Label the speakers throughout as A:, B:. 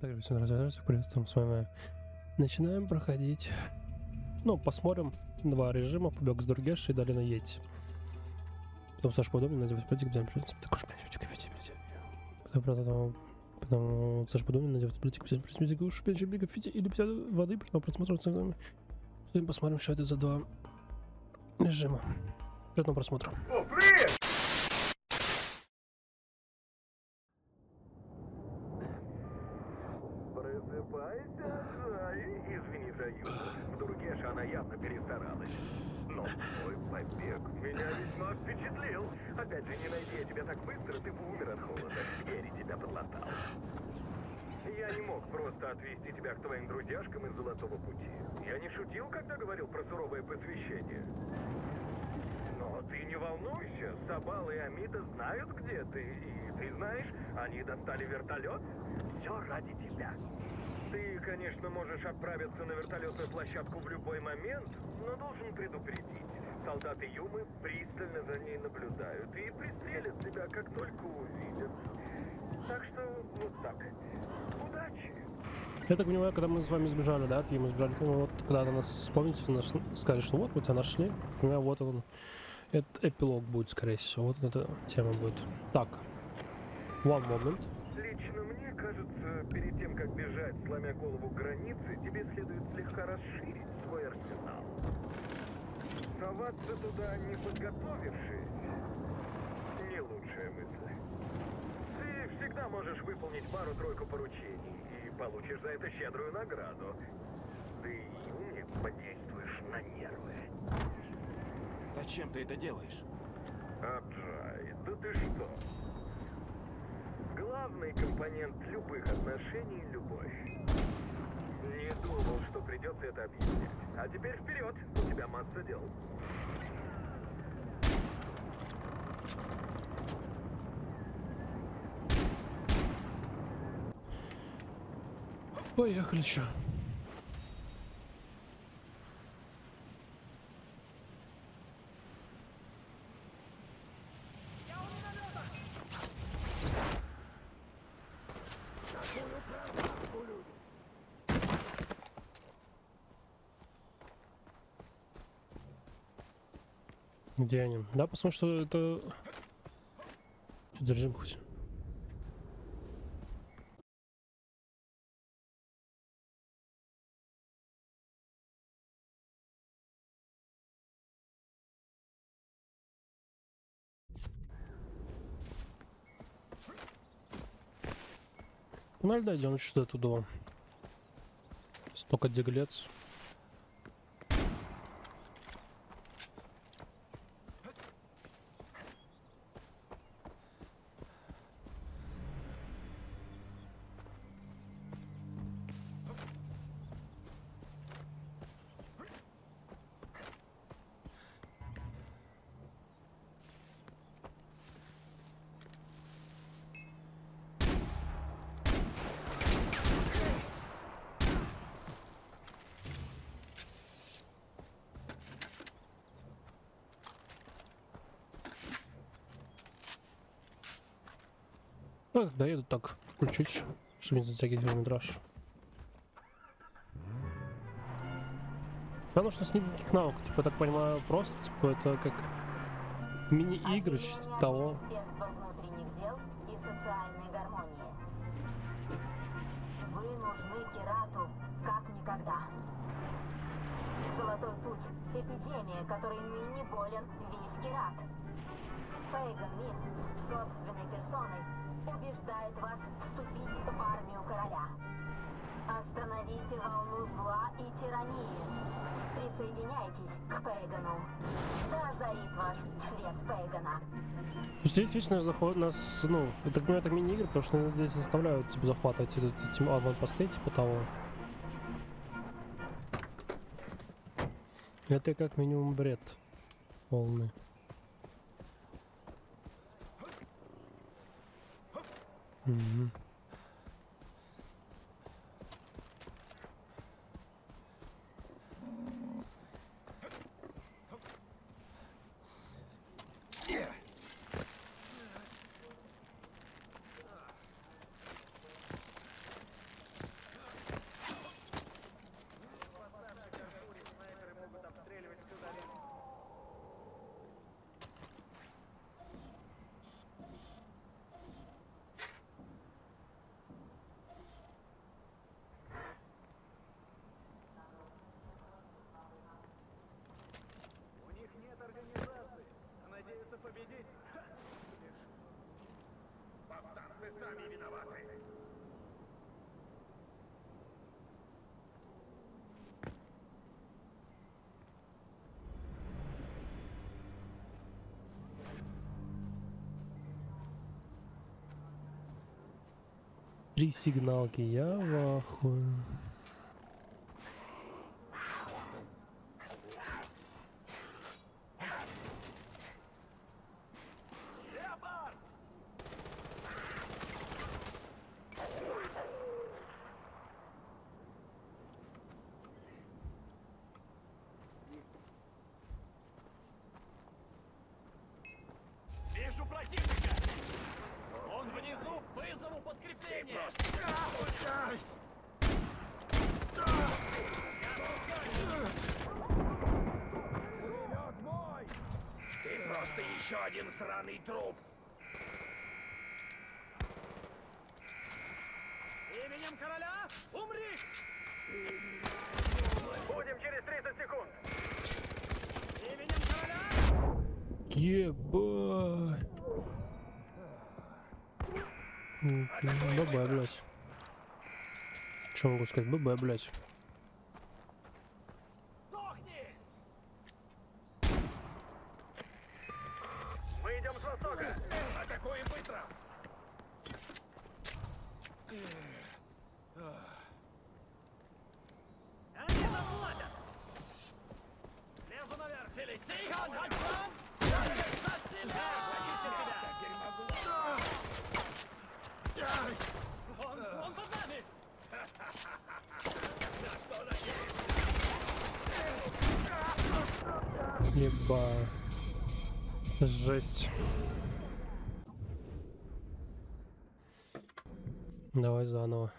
A: Также всем разобраться, приветствуем с вами. Начинаем проходить. Ну, посмотрим. Два режима, побег с Дургеш и Долина Йети. Потом Саша подобный, надевать платик, взяли придется. Так уж, блядь, копите, блядь. Потом, потом, потом Саша подобный, надевать платик, взяли придется. Уж, блядь, блядь, копите или пить воды, потом просмотрим с вами. Посмотрим, что это за два режима. Приятного просмотра.
B: Перестаралась. Но твой побег меня весьма впечатлил. Опять же, не найди я тебя так быстро, ты бы умер от холода. Герри тебя подлатал. Я не мог просто отвезти тебя к твоим друзьяшкам из Золотого Пути. Я не шутил, когда говорил про суровое посвящение. Но ты не волнуйся, Сабал и Амита знают, где ты. И ты знаешь, они достали вертолет. Все ради тебя. Ты, конечно, можешь отправиться на вертолетную площадку в любой момент, но должен предупредить. Солдаты Юмы пристально за ней наблюдают и пристрелят тебя, как только увидят. Так что вот так. Удачи!
A: Я так понимаю, когда мы с вами сбежали, да, от Юмы сбежали, ну, вот когда нас, вспомните, нас сказали, что вот мы тебя нашли, у меня вот он, это эпилог будет, скорее всего, вот эта тема будет. Так, one moment.
B: Лично мне кажется, перед тем, как бежать, сломя голову к границе, тебе следует слегка расширить свой арсенал. Соваться туда, не подготовившись, не лучшая мысль. Ты всегда можешь выполнить пару-тройку поручений и получишь за это щедрую награду. Ты и мне подействуешь на нервы.
C: Зачем ты это делаешь?
B: Аджай, да ты что? Главный компонент любых отношений – любовь. Не думал, что придется это объяснять. А теперь вперед, у тебя масса дел.
A: Поехали, чё. Где они? Да, посмотрим, что это... Держим хоть. Ну, дойдем что туда. Столько деглец. Ну, доеду так, включить, чтобы не затягивать метраж. Потому что с ним навыков, типа, так понимаю, просто, типа, это как мини-игры того.
D: Вы нужны Керату как никогда. Золотой путь – эпидемия, которой ныне болен весь Керат. Фейган Мин собственной персоной убеждает вас вступить в армию короля. Остановите волну зла и тирании. Присоединяйтесь к Пейгану. Да озарит вас свет Пейгана.
A: Здесь вечно заходит нас, ну, я так понимаю, это мини-игры, потому что нас здесь заставляют, типа, захватывать эти, эти аванпосты, типа того. Это как минимум бред полный. Mm-hmm. Мгм. Три сигналки, я в ахуе.
E: Вижу противника! Он внизу! Вызову подкрепление!
B: Ты просто еще один сраный труп.
E: Именем короля умри!
B: Будем через 30 секунд.
E: Именем короля!
A: Ебать. М, ББ, блядь. Че могу сказать? ББ, блядь.
E: Сдохни!
B: Мы идем с востока. Атакуем быстро.
E: Они заплатят! Лезу наверх! Филистей! Зацепи себя! Он, он под нами!
A: Еба. Жесть. Давай заново.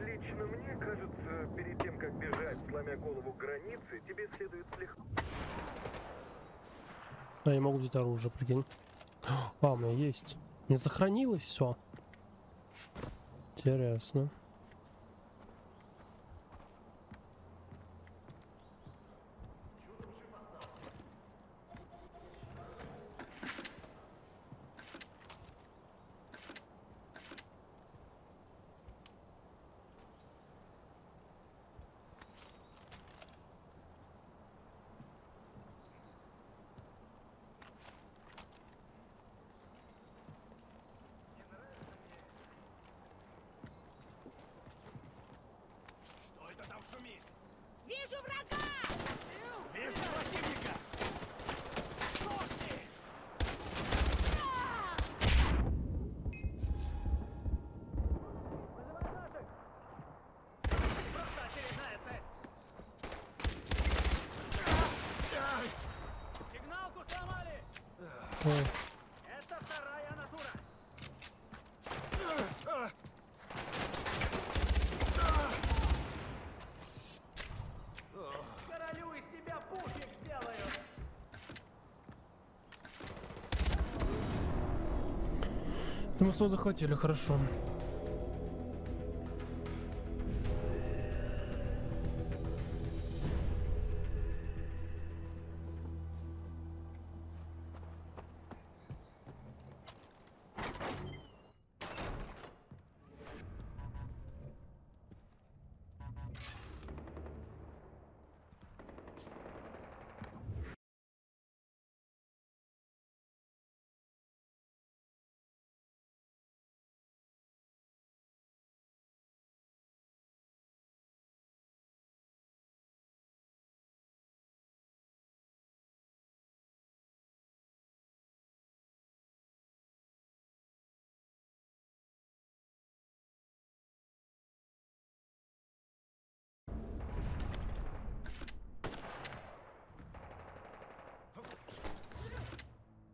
B: Лично мне кажется, перед тем, как бежать, сломя голову к границе, тебе следует слегка...
A: А я могу взять оружие, прикинь. А, у меня есть. Не сохранилось все. Интересно.
E: Что
A: захватили, хорошо.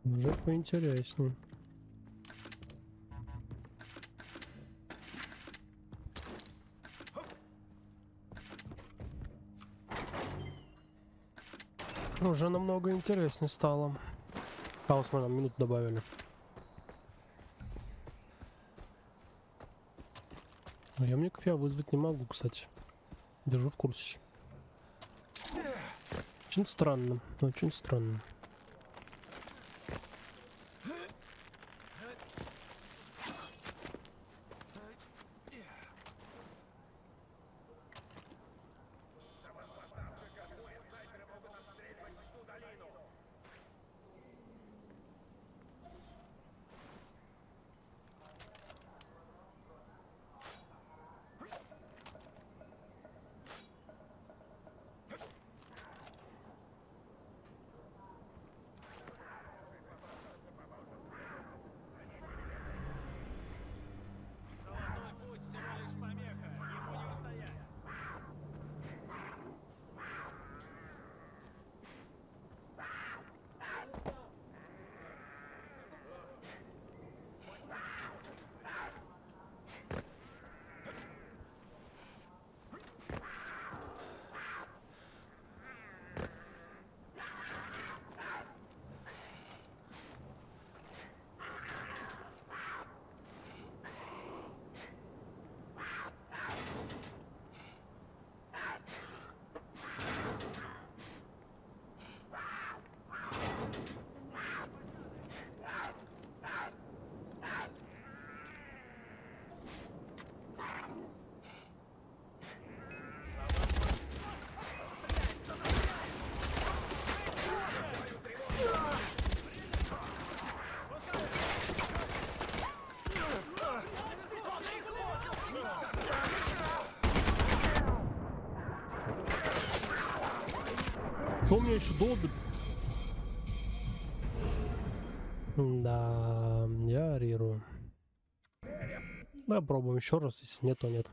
A: Уже поинтереснее. Уже намного интереснее стало. А, вот смотри, минут добавили. А я мне кофе вызвать не могу, кстати. Держу в курсе. Очень странно, очень странно. Кто еще долбит? Да, я орирую. Давай пробуем еще раз, если нет, то нет.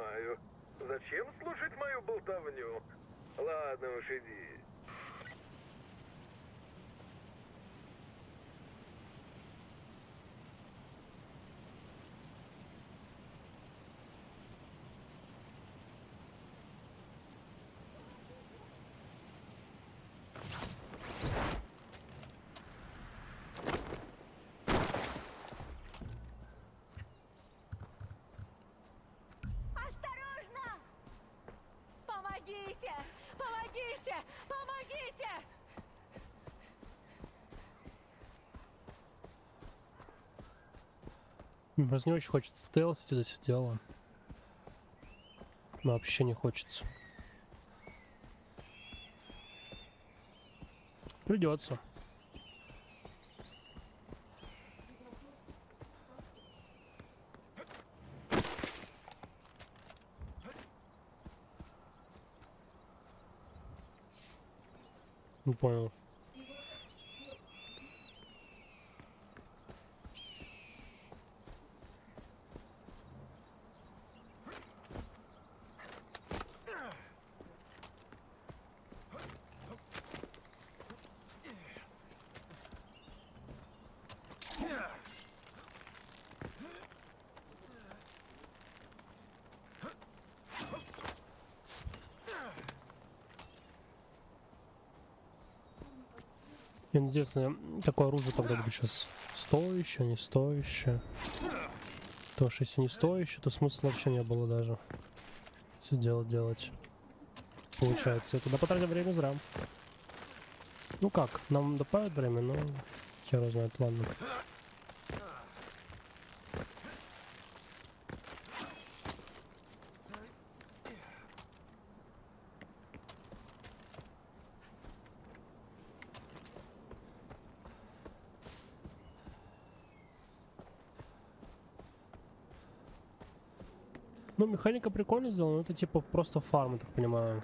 B: Понимаю. Зачем слушать мою болтовню? Ладно уж, иди.
F: Помогите! Помогите! Помогите!
A: Просто не очень хочется стелсить это все дело. Вообще не хочется. Придется. Не интересно, какое оружие тогда будет сейчас стоящее, не стоящее. Потому что если не стоящее, то смысла вообще не было даже. Все дело делать. Получается, это да потратим время зря. Ну как, нам добавят время, но хер знает, ладно. Механика прикольно сделана, но это типа просто фарм, так понимаю.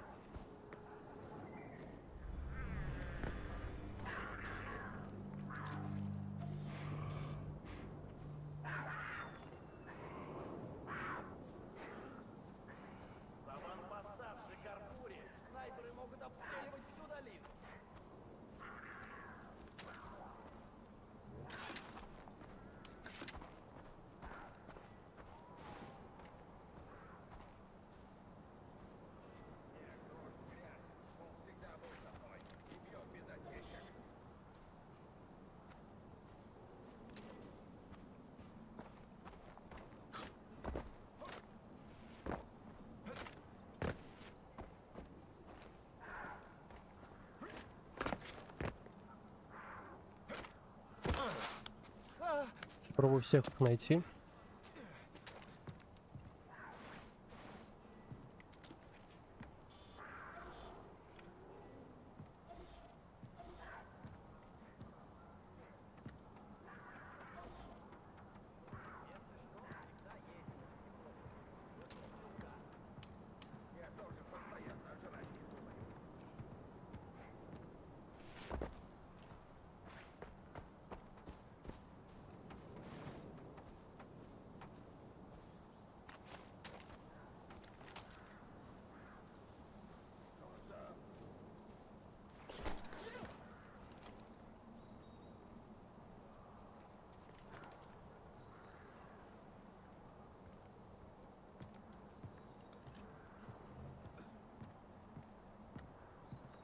A: Всех найти.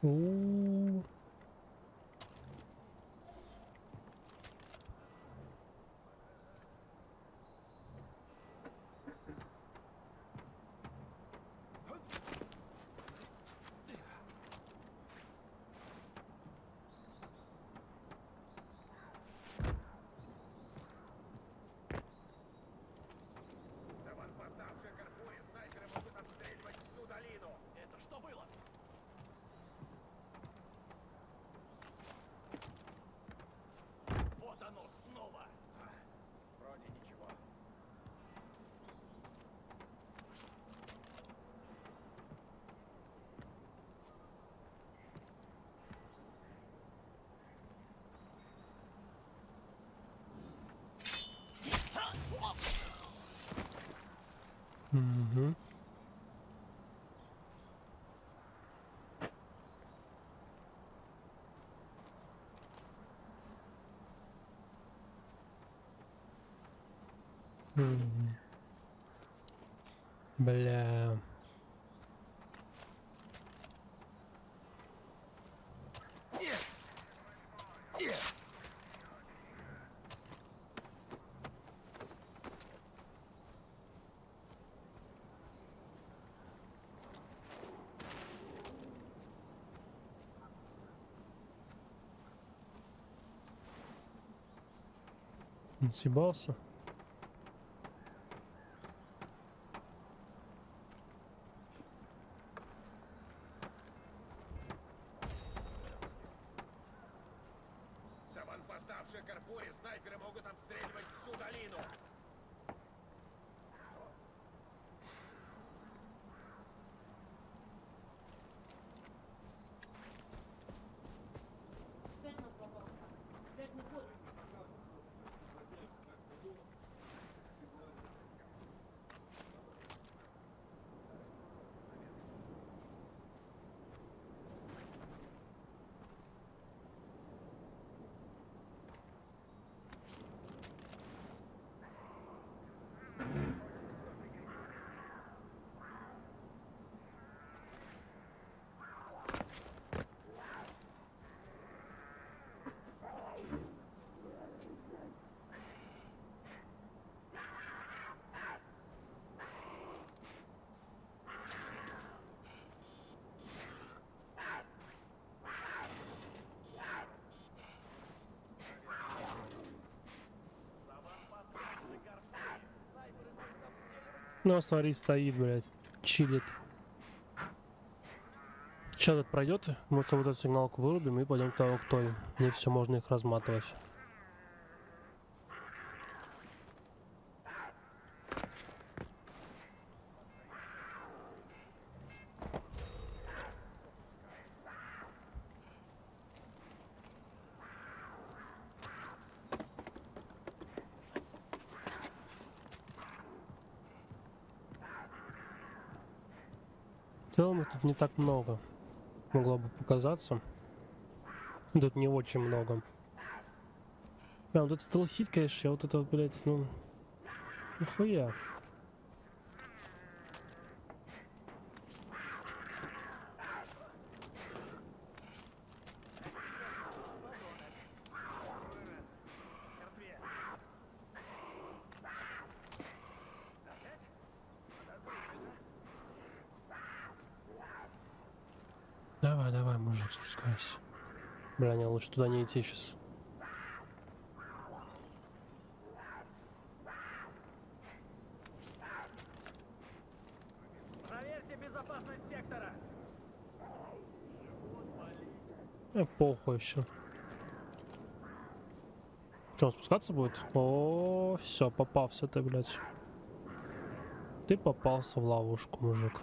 A: У. Угу. Бля. Он съебался? Ну, смотри, стоит, блядь, чилит. Сейчас этот пройдет, мы вот эту сигналку вырубим и пойдем к тому, к той. И все, можно их разматывать. В целом тут не так много. Могло бы показаться. Тут не очень много. А, вот это стелсить, конечно, вот это, блядь, ну... Нахуя? Давай, давай, мужик, спускайся. Бля, не, лучше туда не идти сейчас.
G: Проверьте безопасность сектора.
A: Э, похуй все. Что, он спускаться будет? О, все, попался ты, блядь. Ты попался в ловушку, мужик.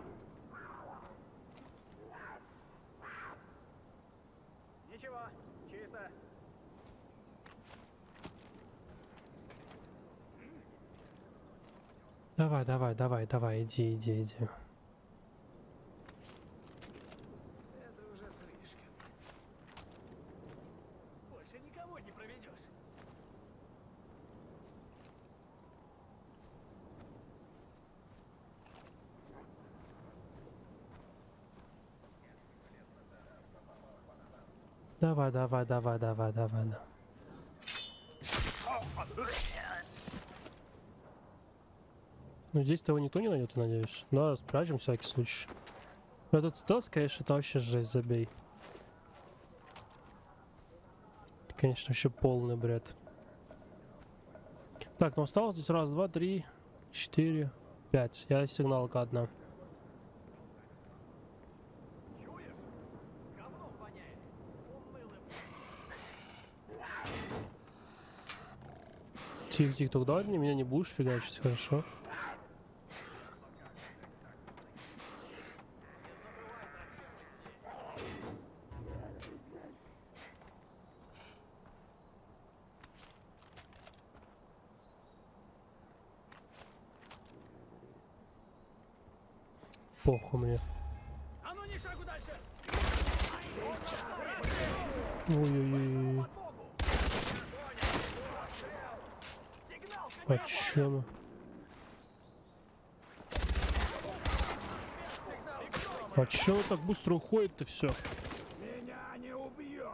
A: Давай, давай, давай, давай, иди, иди, иди.
G: Это уже слишком. Больше никого не проведешь.
A: Давай, давай, давай, давай, давай, да. Ну здесь того никто не найдет, надеюсь. Да, спрячем всякий случай. Этот стелс, конечно, это вообще жесть, забей. Это, конечно, вообще полный бред. Так, ну осталось здесь раз, два, три, четыре, пять. Я сигналка одна.
G: Чуешь? Говном воняет. Унылым.
A: Тихо, тихо, только давай меня не будешь фигачить, хорошо? Похуй мне.
G: А ну ни шагу дальше!
A: Ой-ой-ой.
G: Сигнал,
A: О чем? А быстро уходит-то все?
G: Меня не убьешь!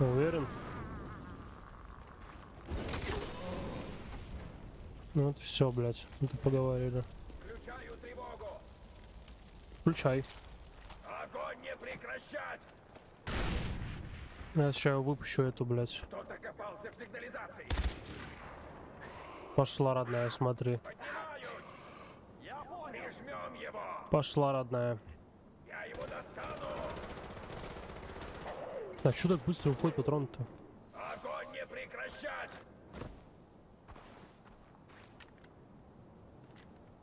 A: Уверен? Ну вот все, блядь, это поговорили.
G: Включаю тревогу!
A: Включай.
G: Огонь не прекращать!
A: Я сейчас выпущу эту, блядь.
G: Кто-то копался в сигнализации!
A: Пошла, родная, смотри.
G: Поднимаюсь! Я понял! Прижмем его!
A: Пошла, родная.
G: Я его достану!
A: А что так быстро уходит патрон-то?
G: Огонь не прекращать!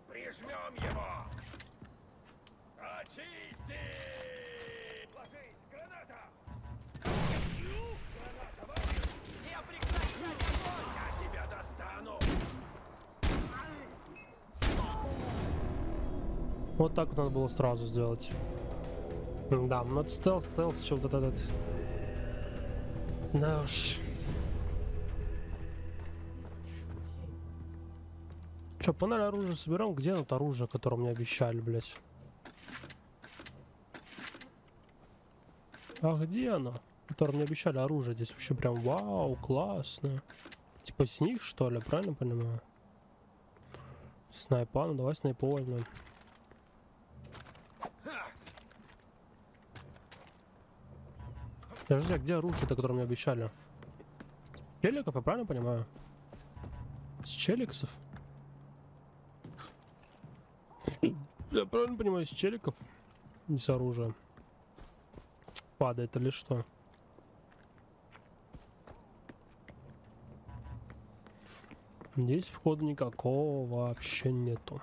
G: Прижмем его! Очисти!
A: Вот так вот надо было сразу сделать. Да, ну это стелс, стелс, еще вот этот. Да уж. Че, панель оружия соберем? Где тут оружие, которое мне обещали, блядь? А где оно? Которое мне обещали оружие здесь вообще прям вау, классно. Типа с них что ли, правильно понимаю? Снайпа, ну давай снайпа возьмем. Подожди, а где оружие-то, которое мне обещали? Челиков, я правильно понимаю? С челиксов? Я правильно понимаю, с челиков? Не с оружием. Падает или что? Здесь входа никакого вообще нету.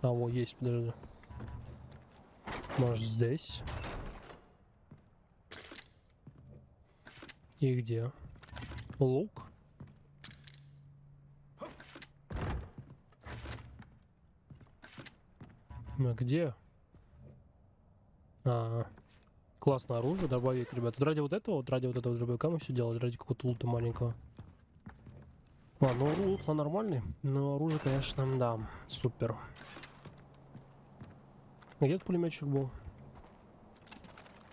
A: А, вот есть, подожди. Может здесь? И где? Лук? А где? А, классное оружие, добавить, ребят. Вот ради вот этого, вот ради вот этого дробовика мы все делали, ради какого-то лута маленького. А, ну лут нормальный, но оружие, конечно, да, супер. А где пулеметчик был?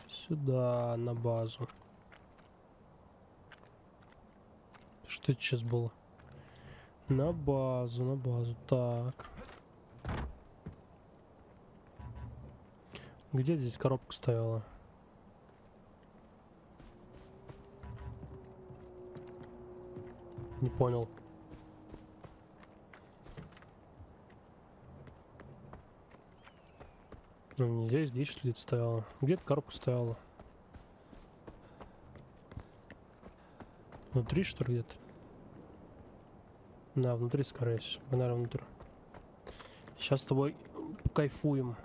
A: Сюда, на базу. Что это сейчас было? На базу, на базу. Так. Где здесь коробка стояла? Не понял. Ну, не здесь, здесь что ли это стояла? Где-то коробка стояла. Внутри, что ли, где-то? Да, внутри, скорее всего. Наверное, внутрь. Сейчас с тобой кайфуем.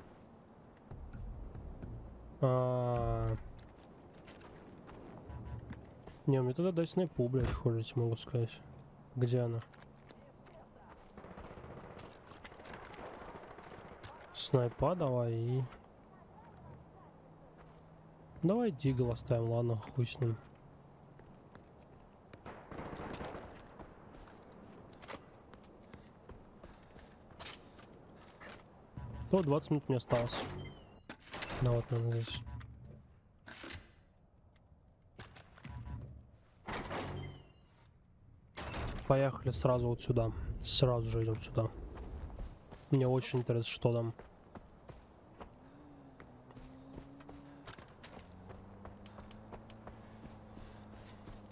A: А... Не, мне тогда дай снайпу, блядь, ходить, могу сказать. Где она? Снайпа давай и... Давай дигл оставим, ладно, хуй с ним. То 20 минут мне осталось. Да, вот надо здесь. Поехали сразу вот сюда. Сразу же идем сюда. Мне очень интересно, что там.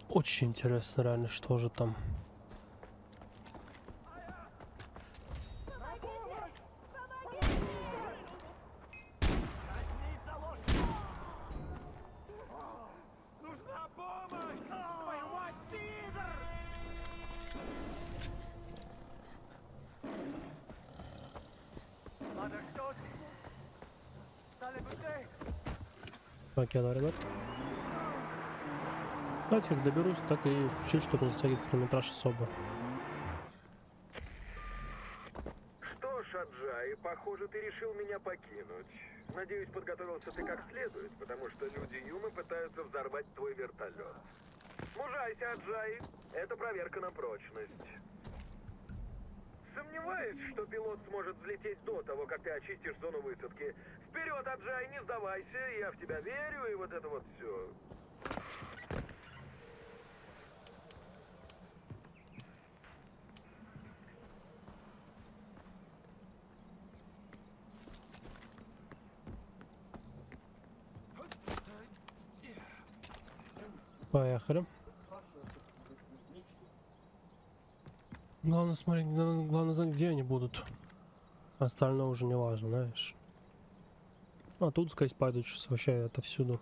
A: Очень интересно, реально, что же там. Так, я ребят. Давайте как доберусь, так и чуть чтобы не затягивать хронометраж особо.
B: Что ж, Аджай, похоже, ты решил меня покинуть. Надеюсь, подготовился ты как следует, потому что люди Юмы пытаются взорвать твой вертолет. Мужайся, Аджай. Это проверка на прочность. Сомневаюсь, что пилот сможет взлететь до того, как ты очистишь зону высадки. Вперед, Аджай, не сдавайся, я в тебя верю, и вот это вот все.
A: Поехали. Главное смотреть, гла- главное знать, где они будут. Остальное уже не важно, знаешь. А тут сказать пойдут сейчас вообще это всюду.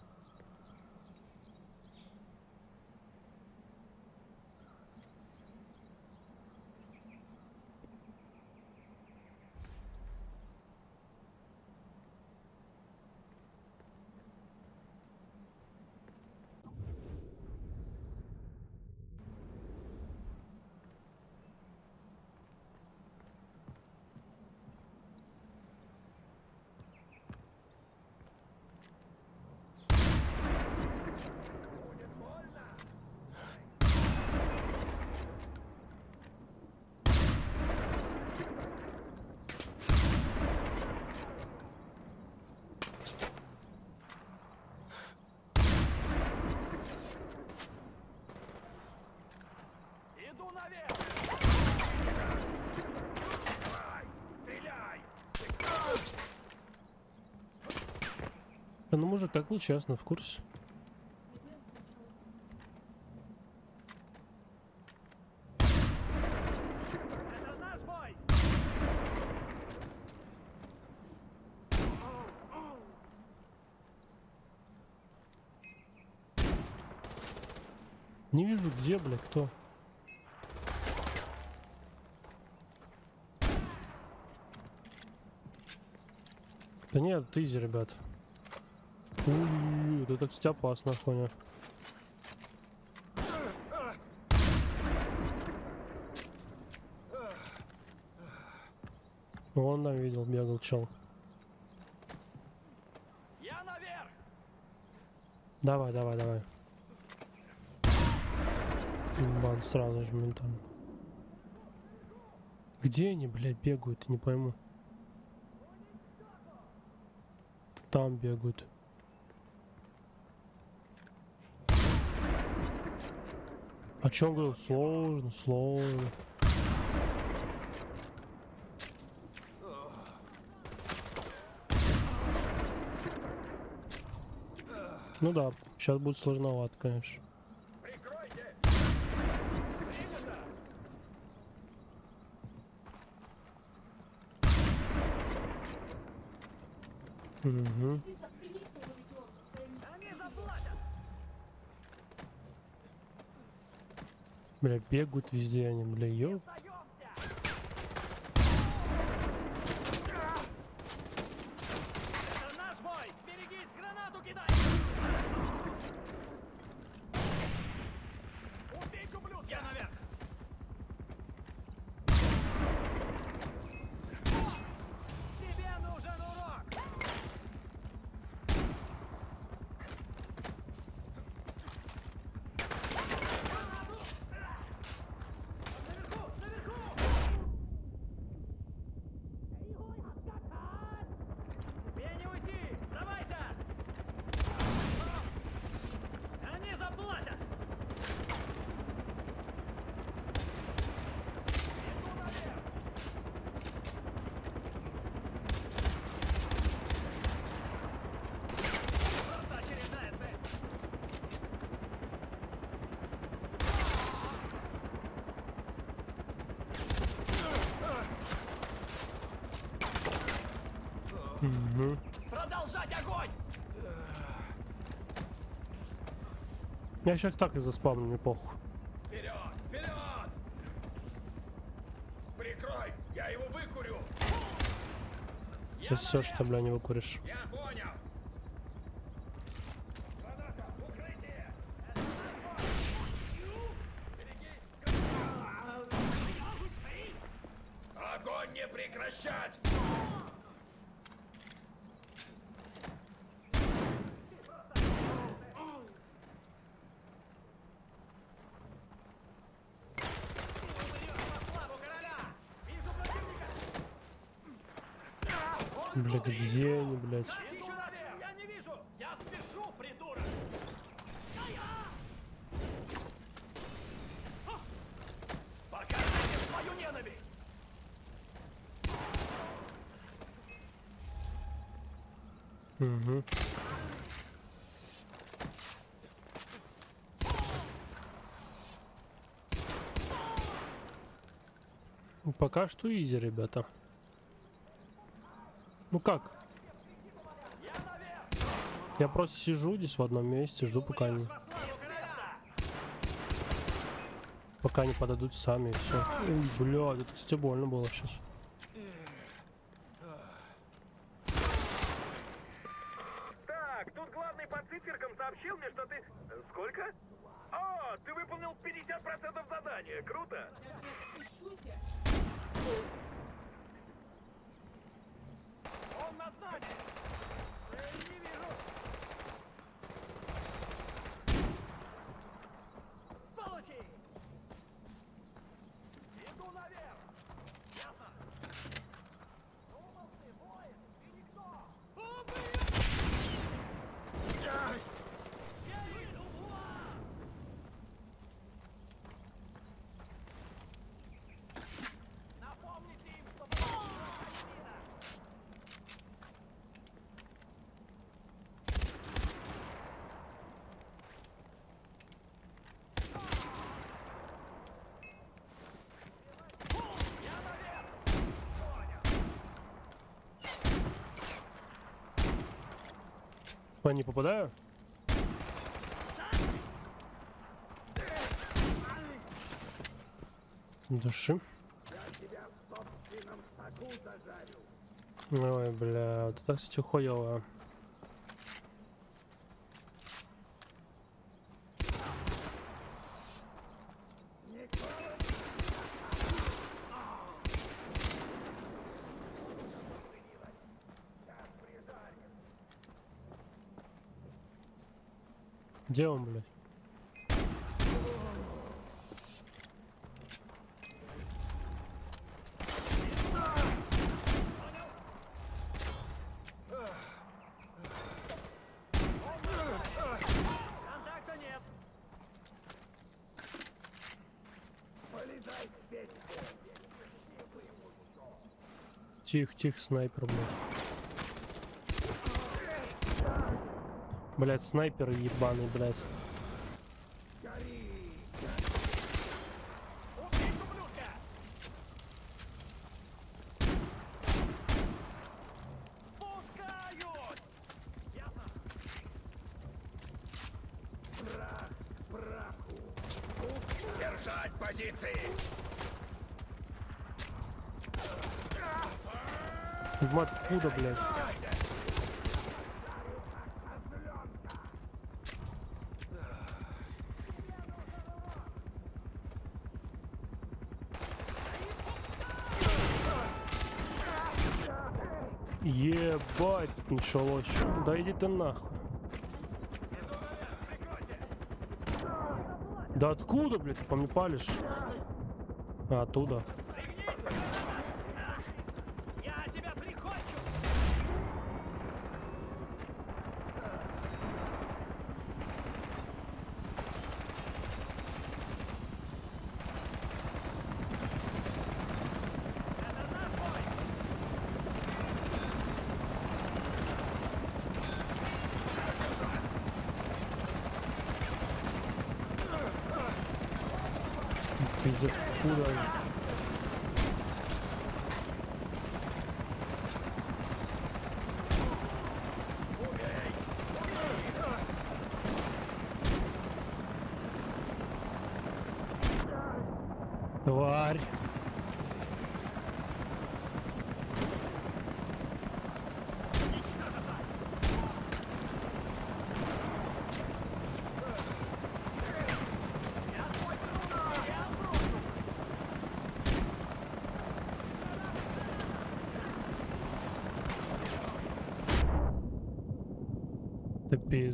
A: Да ну мужик, так нечестно, в курсе. Не вижу, где, бля, кто. Да нет, изи, ребят. Это, кстати, опасно, хуйня. Вон там видел, бегал чел.
E: Я наверх!
A: Давай, давай, давай. Бан сразу же ментально. Где они, блядь, бегают, не пойму. Там бегают. О чем говорил? Сложно, сложно. Ну да, сейчас будет сложновато, конечно. Угу.
E: Они заплатят!
A: Бля, бегают везде они, бля, ёп.
E: Сдаемся! Это наш бой! Берегись, гранату кидай! Убейте, ублюдка! Я наверх! Тебе нужен урок! Наверху! Наверху! Тебе не уйти! Сдавайся! Они заплатят! Иду наверх! Просто очередная цель!
A: Угу.
E: Продолжать огонь!
A: Я сейчас так и заспавню, мне похуй.
E: Вперед! Вперед! Прикрой! Я его выкурю!
A: Сейчас все, что, бля, не выкуришь.
E: Я понял! Граната! Укрытие! Огонь не прекращать! Умрёшь во славу короля! Вижу
A: Бля, где они, блядь?
E: Я не вижу! Я спешу, придурок! Покажите свою ненависть!
A: Угу. Пока что изи, ребята. Ну как? Я просто сижу здесь в одном месте, жду пока они, пока они подадут сами и все. Бля, это, кстати, больно было сейчас.
B: Так, тут главный по циферкам сообщил мне, что ты... Э, Сколько? О, ты выполнил 50% задания. Круто.
E: Он над нами! Э, Не вижу! Получи! Иду наверх! Ясно? Думал ты, воин, ты никто! О, блин! Я вижу, уа! Напомните им, что Мина!
A: По не попадаю? Души. Ой, бля, вот это, кстати, хуёво. Где он, блядь? Тихо, тихо, снайпер, блядь. Блядь, снайпер ебаный, блядь.
E: Убей, ублюдка! Пускают! Ясно?
G: Держать позиции!
A: Ебать, откуда, блядь? Ебать, началось. Да иди ты нахуй. Да откуда, блядь, ты по мне палишь? А, оттуда.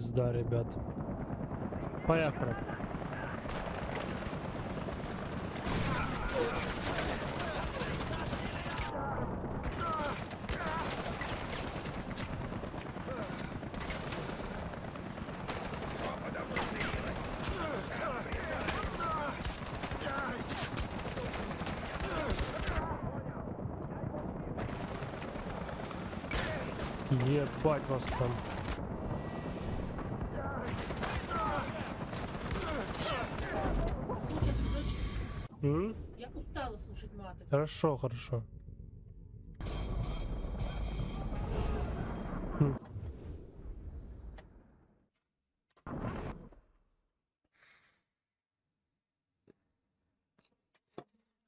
A: пизда, ребят. Поехали. Ебать вас там. М?
H: я устала слушать маты.
A: Хорошо, хорошо. Хм.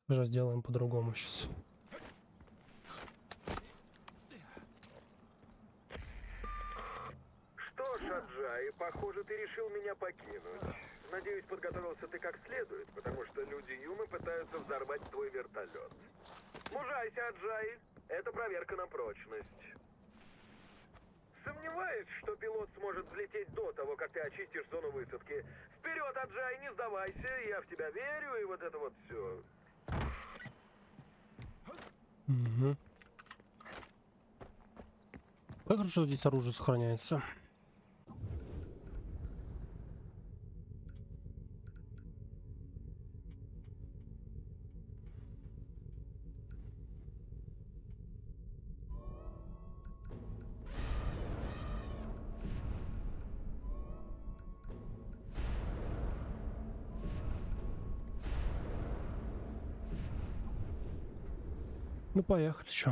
A: Уже сделаем по-другому сейчас.
B: Что ж, Аджай, похоже, ты решил меня покинуть. Надеюсь, подготовился ты как следует, потому что люди Юмы пытаются взорвать твой вертолет. Мужайся, Аджай. Это проверка на прочность. Сомневаюсь, что пилот сможет взлететь до того, как ты очистишь зону высадки. Вперед, Аджай, не сдавайся, я в тебя верю, и вот это вот все.
A: Угу. Как хорошо здесь оружие сохраняется. Поехали, чё.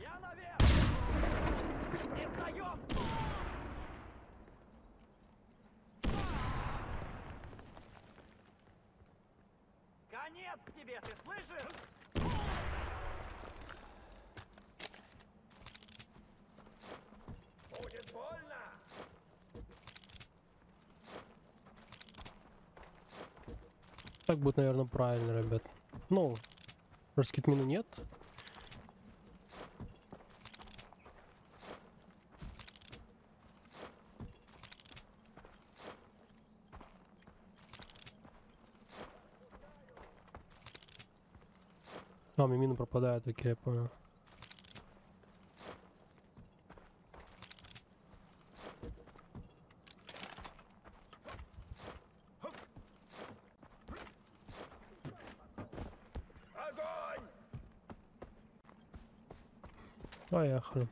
E: Я наверх! Не сдаем! Конец тебе, ты слышишь?
G: Будет больно!
A: Так будет, наверное, правильно, ребят. Ну, раскидмины нет. Пропадают, такие, я понял.
G: Огонь!
A: Поехали.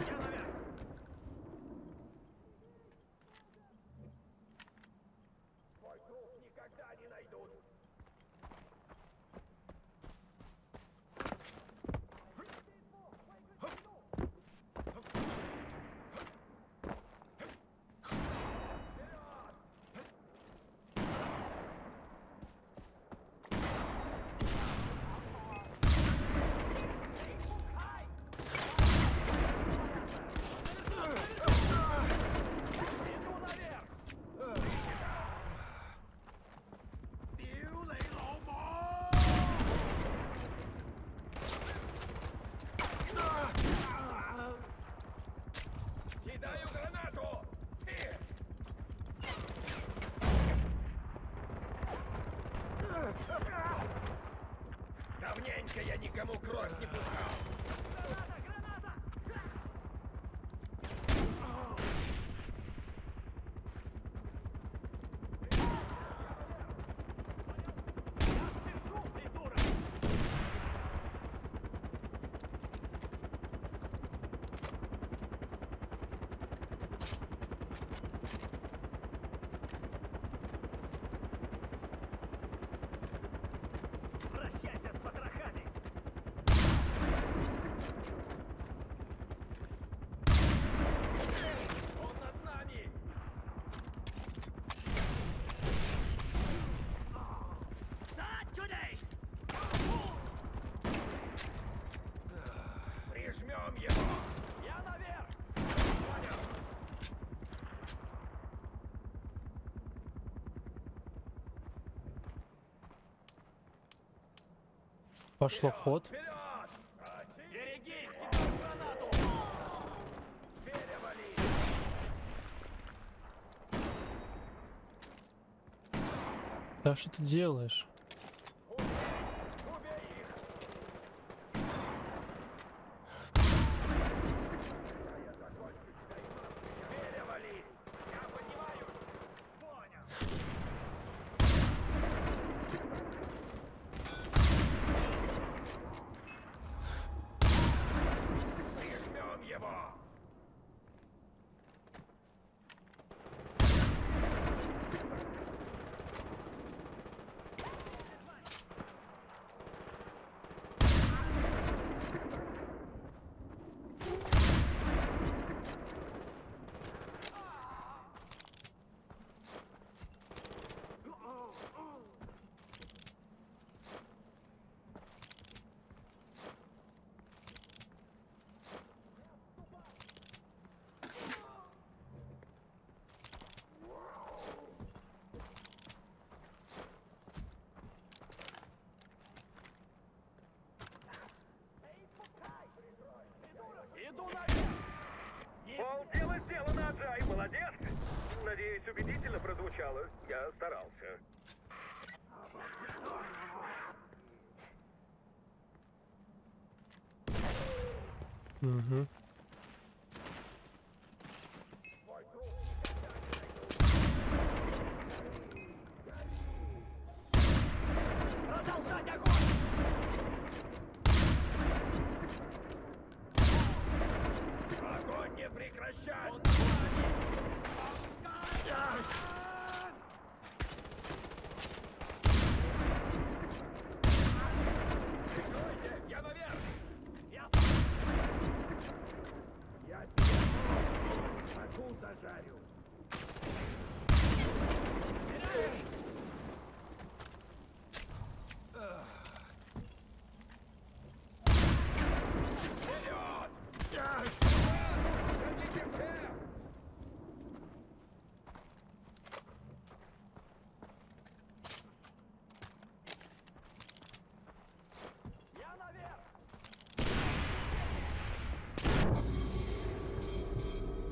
E: Я наверх!
G: Твой труп никогда не найдут!
E: Иду наверх!
G: Кидаю гранату! Э! Давненько я никому кровь не пускал! Пошло ход. Да что ты делаешь?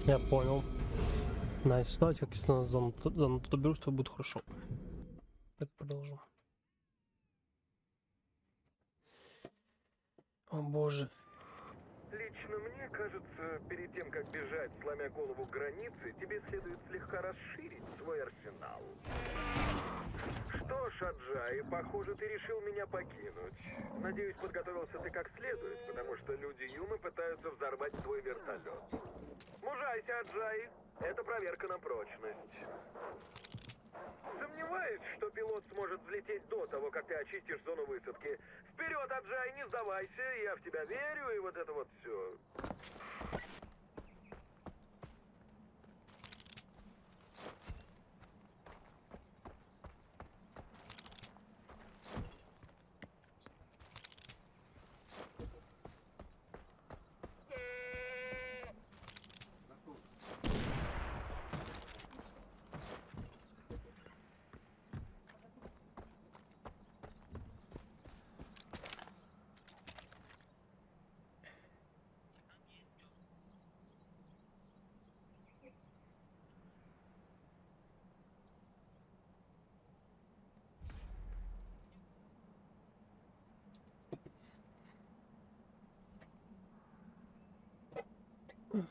E: Я понял.
G: Nice, давайте как если зону туда берусь, то будет хорошо. Так продолжим. О боже.
B: Лично мне кажется, перед тем, как бежать, сломя голову к границе, тебе следует слегка расширить свой арсенал. Что ж, Аджай, похоже, ты решил меня покинуть. Надеюсь, подготовился ты как следует, потому что люди Юмы пытаются взорвать твой вертолет. Мужайся, Аджай. Это проверка на прочность. Сомневаюсь, что пилот сможет взлететь до того, как ты очистишь зону высадки. Вперед, Аджай, не сдавайся, я в тебя верю, и вот это вот все.
E: Я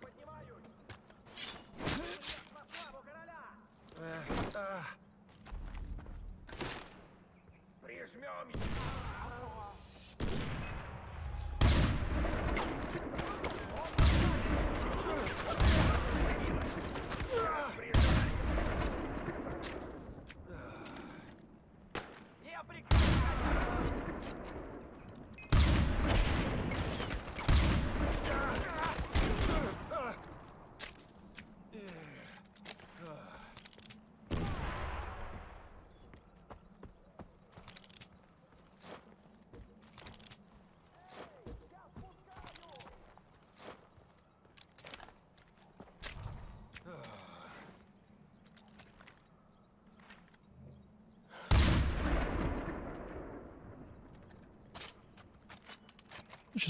E: поднимаюсь! На славу короля! Прижмем Не прекращай!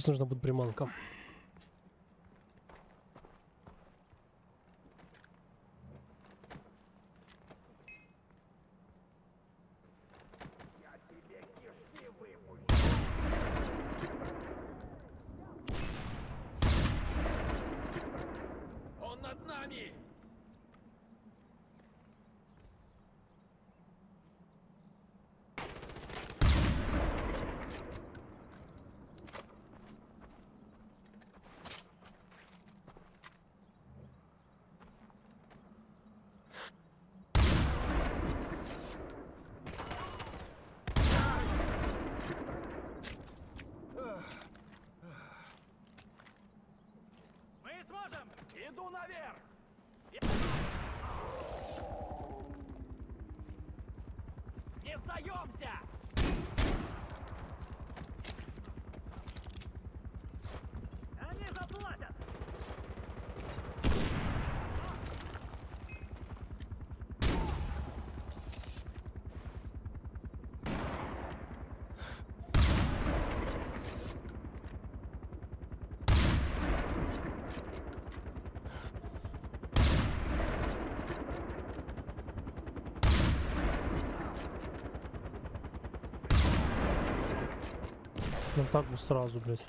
A: Сейчас нужна будет приманка.
G: Он над нами!
E: Мы сможем! Иду наверх! Не сдаемся! Они заплатят!
A: Так бы сразу, блядь.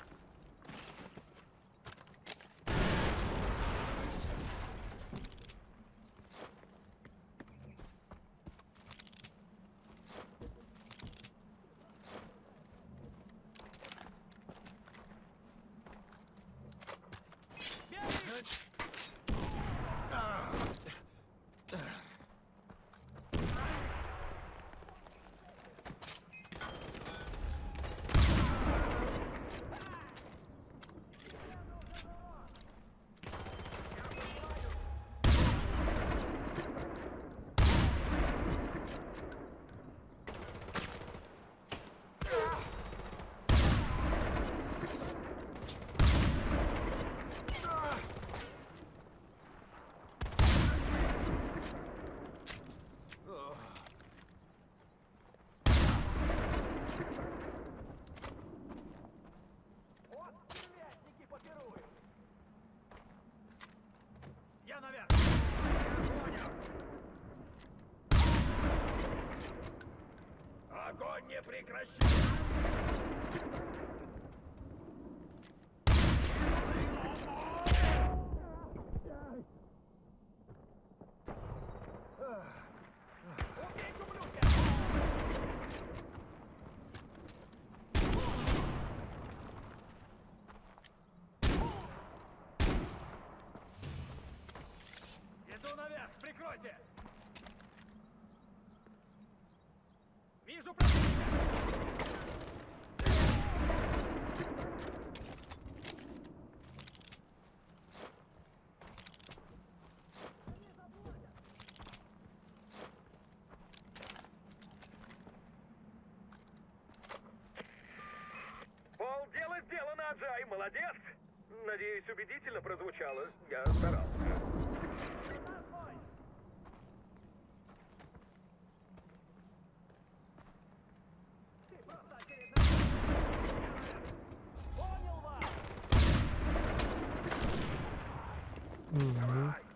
E: Вот стервятники попируют! Я наверх! Понял!
G: Огонь не прекращай!
E: Убейте, ублюдка! Иду наверх, прикройте! Вижу!
B: Полдела сделано, Аджай, молодец! Надеюсь, убедительно прозвучало. Я старался.
A: 嗯。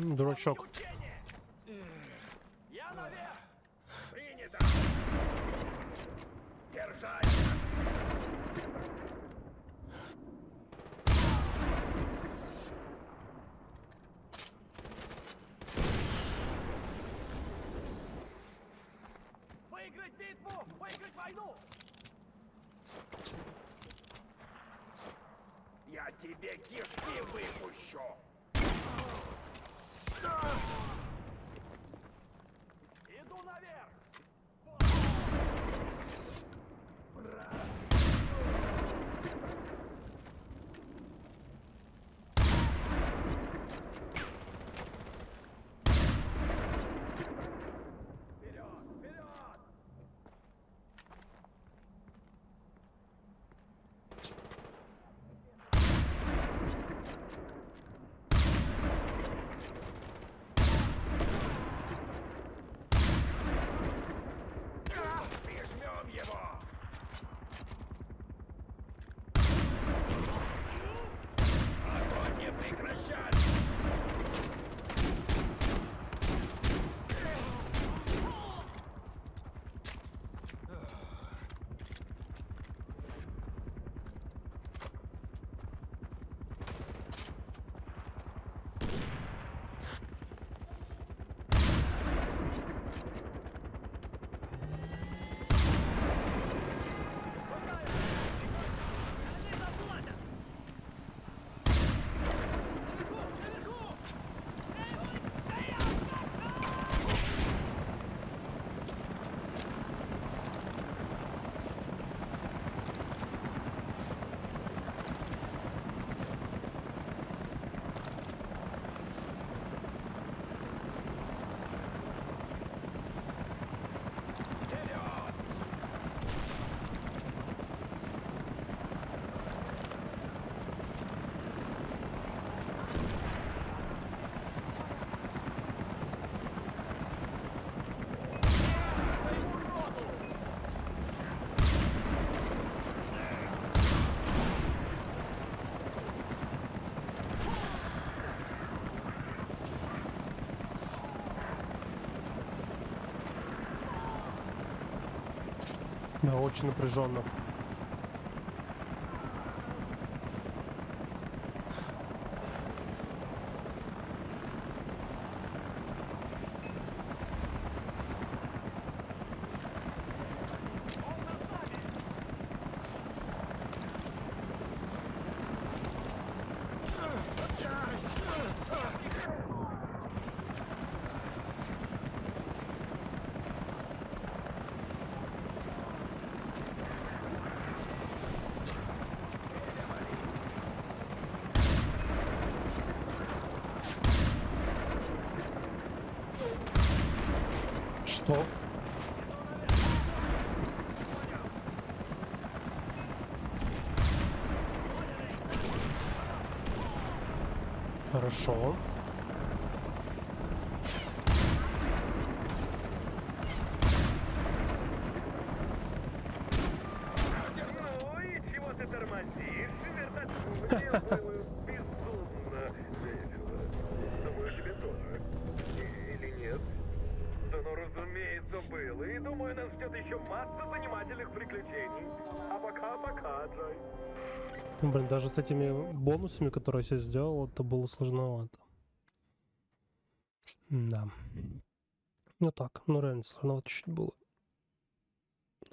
A: Дурачок. Очень напряженно. Что? Хорошо.
B: Ну и чего ты тормозишь? Вертать мне было безумно весело. Думаю, тебе тоже. И- Или нет? Да ну, разумеется, было. И думаю, нас ждет еще масса занимательных приключений. А пока-пока, Джой.
A: Ну, блин, даже с этими бонусами, которые я себе сделал, это было сложновато. Да. Ну так, ну реально сложновато чуть было.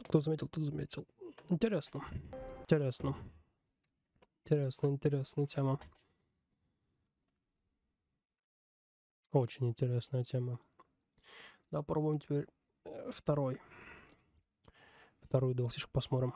A: Кто заметил, тот заметил. Интересно. Интересно. Интересно, интересная тема. Очень интересная тема. Да, пробуем теперь э, второй. Вторую DLC посмотрим.